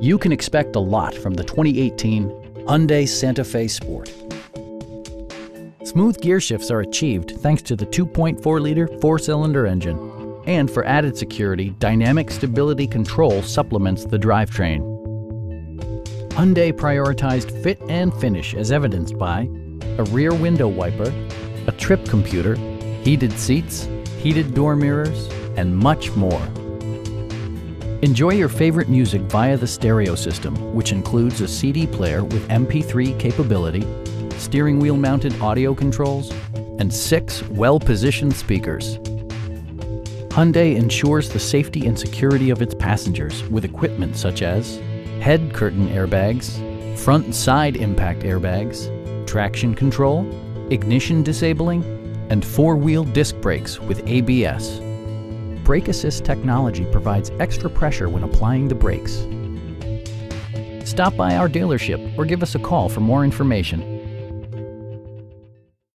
You can expect a lot from the 2018 Hyundai Santa Fe Sport. Smooth gear shifts are achieved thanks to the 2.4-liter four-cylinder engine. And for added security, Dynamic Stability Control supplements the drivetrain. Hyundai prioritized fit and finish as evidenced by a rear window wiper, a trip computer, heated seats, heated door mirrors, and much more. Enjoy your favorite music via the stereo system, which includes a CD player with MP3 capability, steering wheel mounted audio controls, and six well-positioned speakers. Hyundai ensures the safety and security of its passengers with equipment such as head curtain airbags, front and side impact airbags, traction control, ignition disabling, and four-wheel disc brakes with ABS. Brake Assist technology provides extra pressure when applying the brakes. Stop by our dealership or give us a call for more information.